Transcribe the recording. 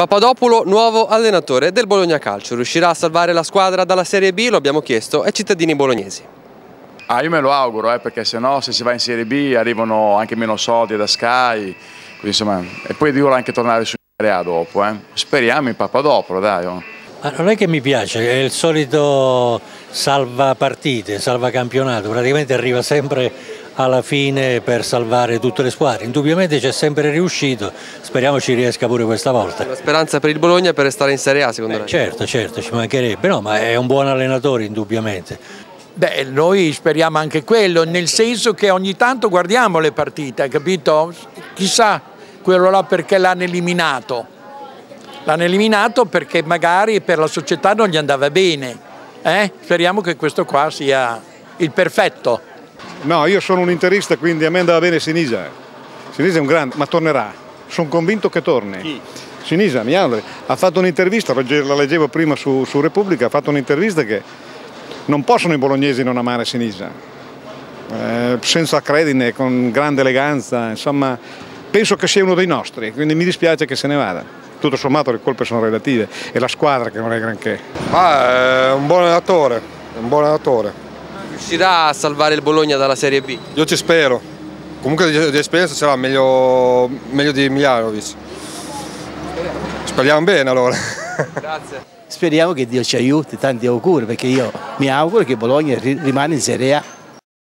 Papadopulo, nuovo allenatore del Bologna Calcio, riuscirà a salvare la squadra dalla Serie B? Lo abbiamo chiesto ai cittadini bolognesi. Ah, io me lo auguro, eh, perché se no se si va in Serie B arrivano anche meno soldi da Sky, quindi, insomma, e poi dico anche tornare su Serie A dopo. Eh. Speriamo in Papadopolo, dai. Oh. Ma non è che mi piace, è il solito salva partite, salva campionato, praticamente arriva sempre alla fine per salvare tutte le squadre. Indubbiamente c'è sempre riuscito, speriamo ci riesca pure questa volta. La speranza per il Bologna per restare in Serie A secondo Beh, lei? certo, certo, ci mancherebbe, no, ma è un buon allenatore indubbiamente. Beh, noi speriamo anche quello, nel senso che ogni tanto guardiamo le partite, capito? Chissà quello là perché l'hanno eliminato. L'hanno eliminato perché magari per la società non gli andava bene. Eh? Speriamo che questo qua sia il perfetto. No, io sono un interista, quindi a me andava bene Sinisa. Sinisa è un grande, ma tornerà. Sono convinto che torni. Chi? Sinisa, mi ha, ha fatto un'intervista, la leggevo prima su, su Repubblica, ha fatto un'intervista che non possono i bolognesi non amare Sinisa. Eh, senza credine, con grande eleganza, insomma, penso che sia uno dei nostri, quindi mi dispiace che se ne vada. Tutto sommato le colpe sono relative, è la squadra che non è granché. Ah, è un buon allenatore, è un buon allenatore. Riuscirà a salvare il Bologna dalla Serie B? Io ci spero. Comunque di, di esperienza sarà meglio, meglio di Miljanovic. Speriamo bene allora. Grazie. Speriamo che Dio ci aiuti, tanti auguri, perché io mi auguro che Bologna rimane in Serie A.